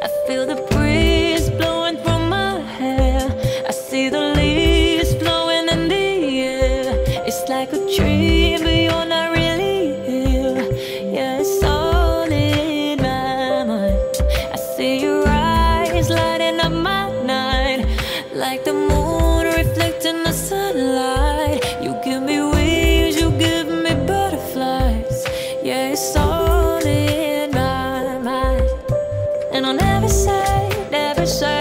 I feel the breeze blowing through my hair. I see the leaves blowing in the air. It's like a dream, but you're not really here. Yeah, it's all in my mind. I see your eyes lighting up my night, like the moon reflecting the sunlight. You give me wings, you give me butterflies. Yeah, it's all. And on every side, every side